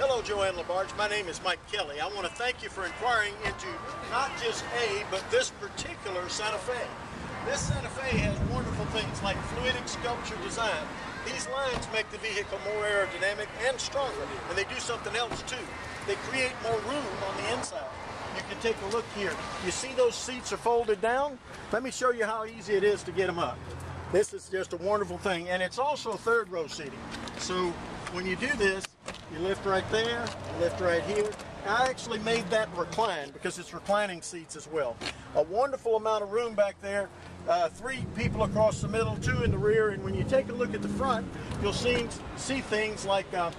Hello, Joanne LaBarge. My name is Mike Kelly. I want to thank you for inquiring into not just a, but this particular Santa Fe. This Santa Fe has wonderful things like fluidic sculpture design. These lines make the vehicle more aerodynamic and stronger, and they do something else too. They create more room on the inside. You can take a look here. You see those seats are folded down? Let me show you how easy it is to get them up. This is just a wonderful thing, and it's also third row seating. So when you do this, you lift right there, you lift right here. I actually made that recline because it's reclining seats as well. A wonderful amount of room back there. Uh, three people across the middle, two in the rear, and when you take a look at the front, you'll see, see things like uh,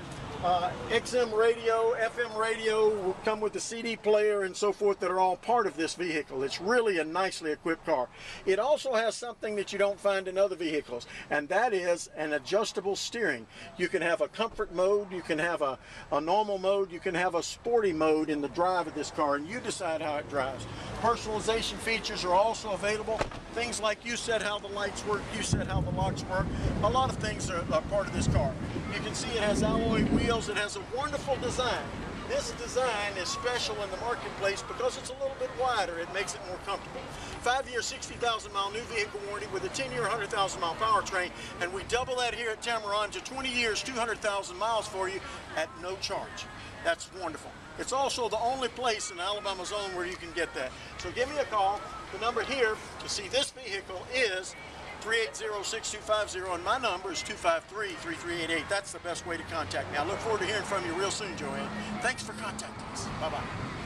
uh, XM radio, FM radio will come with the CD player and so forth that are all part of this vehicle. It's really a nicely equipped car. It also has something that you don't find in other vehicles, and that is an adjustable steering. You can have a comfort mode, you can have a, a normal mode, you can have a sporty mode in the drive of this car, and you decide how it drives. Personalization features are also available. Things like you said how the lights work, you said how the locks work. A lot of things are, part of this car. You can see it has alloy wheels. It has a wonderful design. This design is special in the marketplace because it's a little bit wider. It makes it more comfortable. Five-year, 60,000 mile new vehicle warranty with a 10-year, 100,000 mile powertrain, and we double that here at Tameron to 20 years, 200,000 miles for you at no charge. That's wonderful. It's also the only place in Alabama zone where you can get that. So give me a call. The number here to see this vehicle is 380-6250, and my number is 253-3388. That's the best way to contact me. I look forward to hearing from you real soon, Joanne. Thanks for contacting us. Bye-bye.